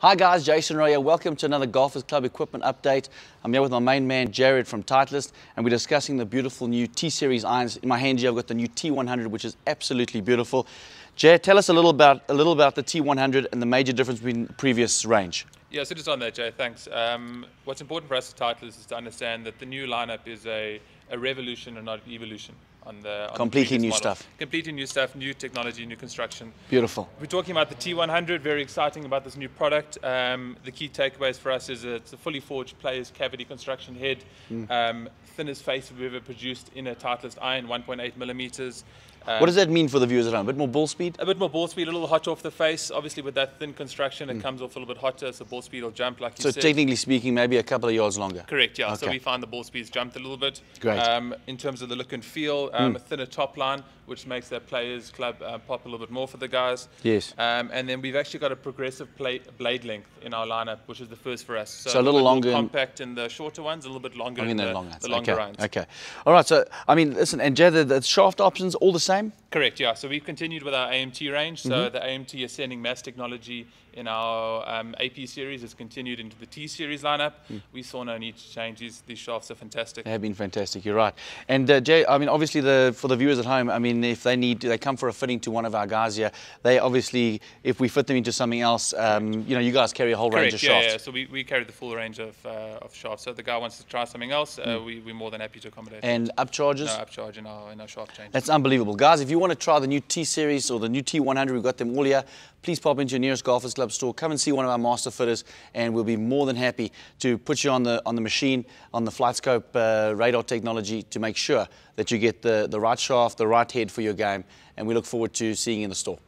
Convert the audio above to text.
Hi guys, Jason Roy. Welcome to another Golfers Club equipment update. I'm here with my main man Jarryd from Titleist and we're discussing the beautiful new T-Series irons. In my hand here I've got the new T100 which is absolutely beautiful. Jarryd, tell us a little about a little about the T100 and the major difference between the previous range. Yeah, so just on that, Jay, thanks. Um, what's important for us at Titleist is to understand that the new lineup is a, a revolution and not an evolution on the on completely the new model. stuff. Completely new stuff, new technology, new construction. Beautiful. We're talking about the T100. Very exciting about this new product. Um, the key takeaways for us is it's a fully forged player's cavity construction head, mm. um, thinnest face we've ever produced in a Titleist iron, 1.8 millimeters. Um, what does that mean for the viewers around? A bit more ball speed? A bit more ball speed, a little hot off the face. Obviously, with that thin construction, it mm. comes off a little bit hotter, so ball speed will jump like so you said. So technically speaking, maybe a couple of yards longer. Correct, yeah. Okay. So we find the ball speed's jumped a little bit. Great. Um, in terms of the look and feel, um, mm. a thinner top line, which makes that players club uh, pop a little bit more for the guys. Yes. Um, and then we've actually got a progressive blade length in our lineup, which is the first for us. So, so a little, longer, compact in the shorter ones, a little bit longer in the, long the longer okay. runs. Okay. All right. So I mean, listen, and Jay, the, the shaft options all the same. Correct. Yeah. So we've continued with our AMT range. So mm-hmm. the AMT Ascending Mass technology in our um, AP series has continued into the T series lineup. Mm. We saw no need to change these. These shafts are fantastic. They have been fantastic. You're right. And uh, Jay, I mean, obviously, the for the viewers at home, I mean, if they need, they come for a fitting to one of our guys here. They obviously, if we fit them into something else, um, you know, you guys carry a whole Correct, range of yeah, shafts. Yeah, so we, we carry the full range of, uh, of shafts. So if the guy wants to try something else, uh, mm. we, we're more than happy to accommodate. And upcharges? No upcharge in our, in our shaft change. That's unbelievable. Guys, if you want to try the new T series or the new T100, we've got them all here. Please pop into your nearest Golfers Club store. Come and see one of our master fitters, and we'll be more than happy to put you on the on the machine, on the FlightScope uh, radar technology to make sure that you get the, the right shaft, the right head for your game. And we look forward to seeing you in the store.